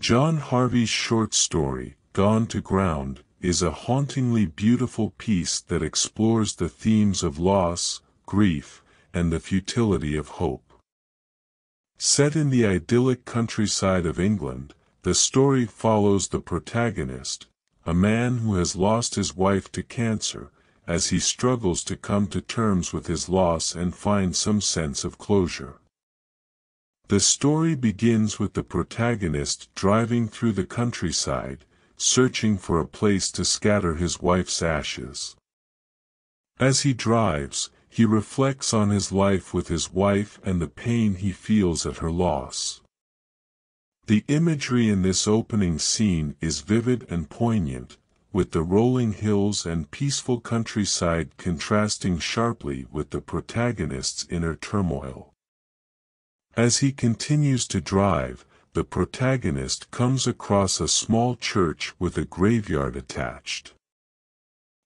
John Harvey's short story, Gone to Ground, is a hauntingly beautiful piece that explores the themes of loss, grief, and the futility of hope. Set in the idyllic countryside of England, the story follows the protagonist, a man who has lost his wife to cancer, as he struggles to come to terms with his loss and find some sense of closure. The story begins with the protagonist driving through the countryside, searching for a place to scatter his wife's ashes. As he drives, he reflects on his life with his wife and the pain he feels at her loss. The imagery in this opening scene is vivid and poignant, with the rolling hills and peaceful countryside contrasting sharply with the protagonist's inner turmoil. As he continues to drive, the protagonist comes across a small church with a graveyard attached.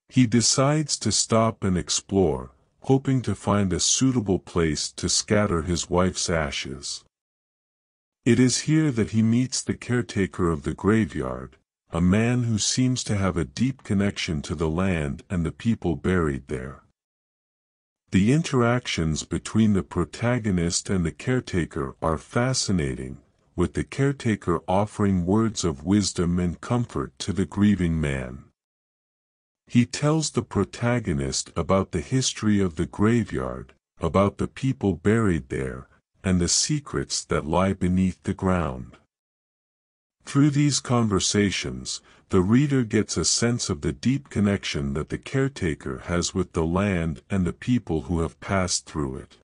He decides to stop and explore, hoping to find a suitable place to scatter his wife's ashes. It is here that he meets the caretaker of the graveyard, a man who seems to have a deep connection to the land and the people buried there. The interactions between the protagonist and the caretaker are fascinating, with the caretaker offering words of wisdom and comfort to the grieving man. He tells the protagonist about the history of the graveyard, about the people buried there, and the secrets that lie beneath the ground. Through these conversations, the reader gets a sense of the deep connection that the caretaker has with the land and the people who have passed through it.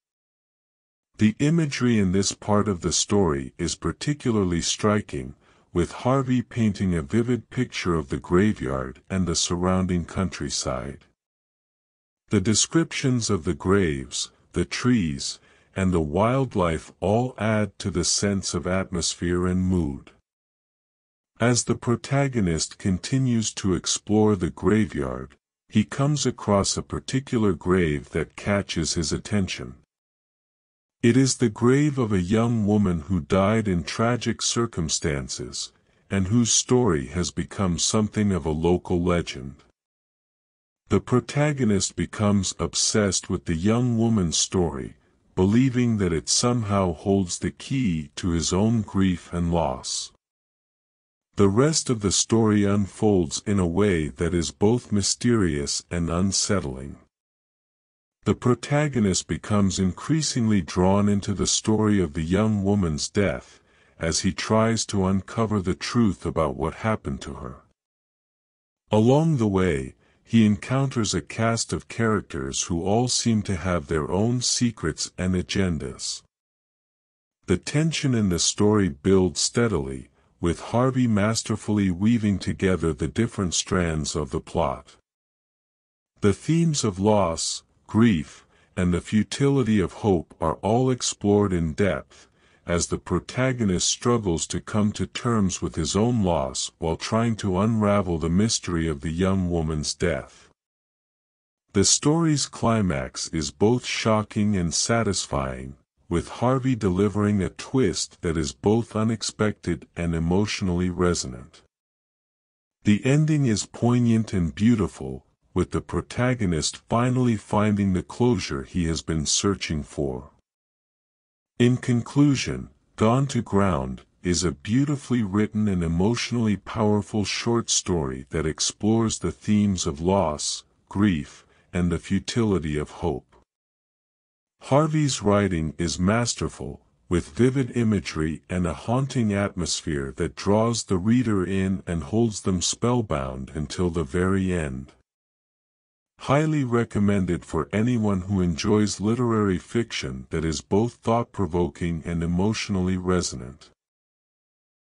The imagery in this part of the story is particularly striking, with Harvey painting a vivid picture of the graveyard and the surrounding countryside. The descriptions of the graves, the trees, and the wildlife all add to the sense of atmosphere and mood. As the protagonist continues to explore the graveyard, he comes across a particular grave that catches his attention. It is the grave of a young woman who died in tragic circumstances, and whose story has become something of a local legend. The protagonist becomes obsessed with the young woman's story, believing that it somehow holds the key to his own grief and loss. The rest of the story unfolds in a way that is both mysterious and unsettling. The protagonist becomes increasingly drawn into the story of the young woman's death, as he tries to uncover the truth about what happened to her. Along the way, he encounters a cast of characters who all seem to have their own secrets and agendas. The tension in the story builds steadily, with Harvey masterfully weaving together the different strands of the plot. The themes of loss, grief, and the futility of hope are all explored in depth, as the protagonist struggles to come to terms with his own loss while trying to unravel the mystery of the young woman's death. The story's climax is both shocking and satisfying, with Harvey delivering a twist that is both unexpected and emotionally resonant. The ending is poignant and beautiful, with the protagonist finally finding the closure he has been searching for. In conclusion, Gone to Ground is a beautifully written and emotionally powerful short story that explores the themes of loss, grief, and the futility of hope. Harvey's writing is masterful, with vivid imagery and a haunting atmosphere that draws the reader in and holds them spellbound until the very end. Highly recommended for anyone who enjoys literary fiction that is both thought-provoking and emotionally resonant.